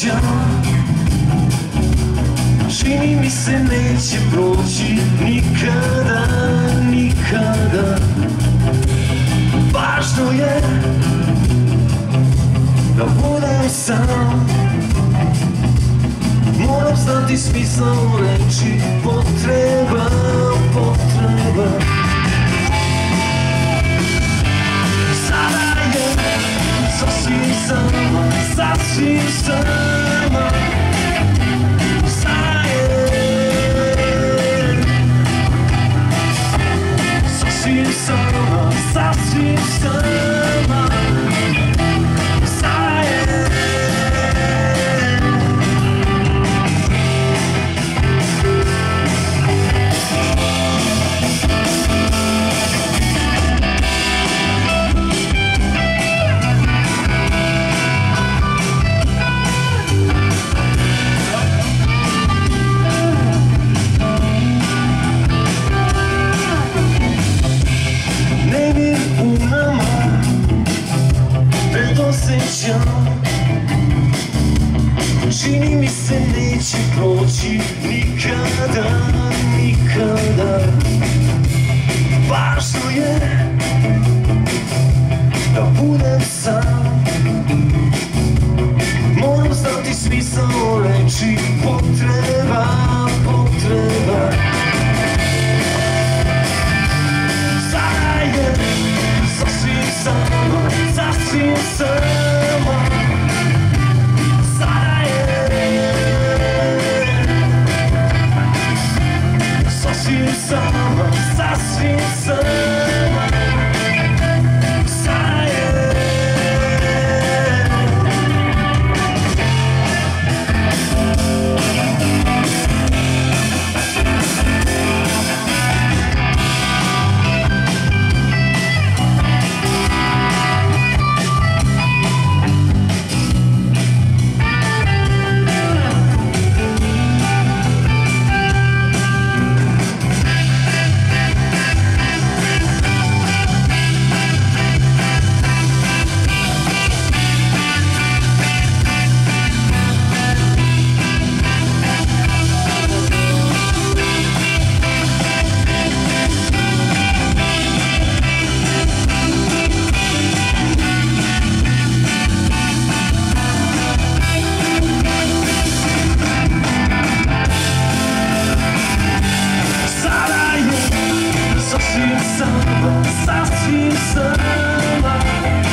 osjećam Čini mi se neće proći nikada, nikada. Važno je da budem sam. Moram znati reći potreba, potreba rising sun. Čini mi se neće proći Nikada, nikada. Važno je Da budem sam. Moram znati smisao reći Assassinação Saci samba, saci samba.